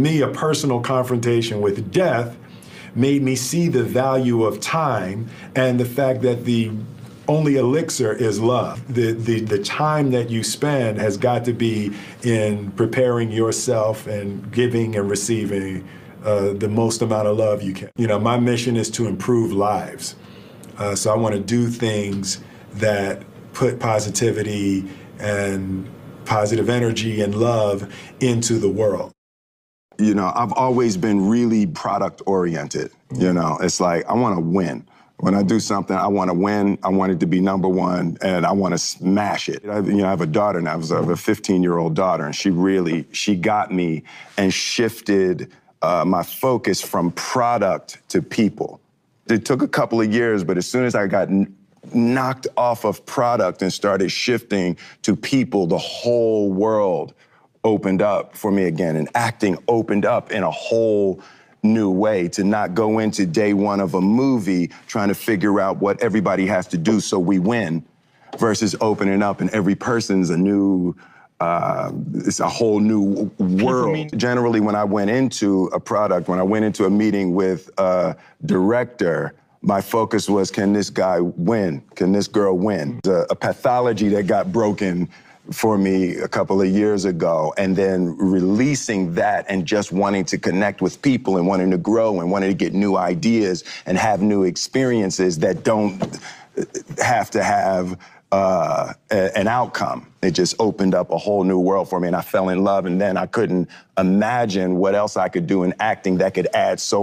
Me, a personal confrontation with death made me see the value of time and the fact that the only elixir is love. The, the, the time that you spend has got to be in preparing yourself and giving and receiving uh, the most amount of love you can. You know, my mission is to improve lives. Uh, so I want to do things that put positivity and positive energy and love into the world. You know, I've always been really product oriented. You know, it's like I want to win. When I do something, I want to win. I want it to be number one, and I want to smash it. I, you know, I have a daughter now. I have a 15 year old daughter, and she really she got me and shifted uh, my focus from product to people. It took a couple of years, but as soon as I got knocked off of product and started shifting to people, the whole world opened up for me again. And acting opened up in a whole new way to not go into day one of a movie trying to figure out what everybody has to do so we win versus opening up and every person's a new uh, it's a whole new world. Generally, when I went into a product, when I went into a meeting with a director, my focus was can this guy win? Can this girl win? A, a, pathology that got broken for me a couple of years ago, and then releasing that and just wanting to connect with people and wanting to grow and wanting to get new ideas and have new experiences that don't have to have uh, a, an outcome. It just opened up a whole new world for me, and I fell in love. And then I couldn't imagine what else I could do in acting that could add so